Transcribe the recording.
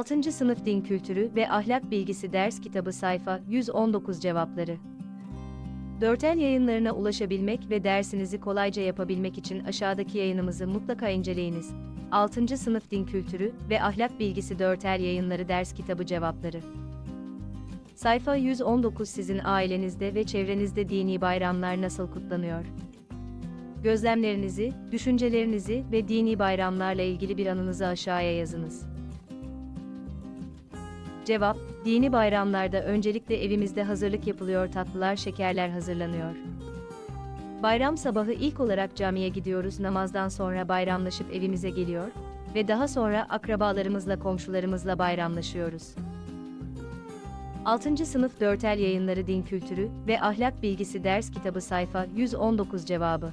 6. Sınıf Din Kültürü ve Ahlak Bilgisi Ders Kitabı Sayfa 119 Cevapları Dörtel yayınlarına ulaşabilmek ve dersinizi kolayca yapabilmek için aşağıdaki yayınımızı mutlaka inceleyiniz. 6. Sınıf Din Kültürü ve Ahlak Bilgisi Dörtel Yayınları Ders Kitabı Cevapları Sayfa 119 Sizin ailenizde ve çevrenizde dini bayramlar nasıl kutlanıyor? Gözlemlerinizi, düşüncelerinizi ve dini bayramlarla ilgili bir anınızı aşağıya yazınız. Cevap, dini bayramlarda öncelikle evimizde hazırlık yapılıyor tatlılar şekerler hazırlanıyor. Bayram sabahı ilk olarak camiye gidiyoruz namazdan sonra bayramlaşıp evimize geliyor ve daha sonra akrabalarımızla komşularımızla bayramlaşıyoruz. 6. Sınıf Dörtel Yayınları Din Kültürü ve Ahlak Bilgisi Ders Kitabı Sayfa 119 Cevabı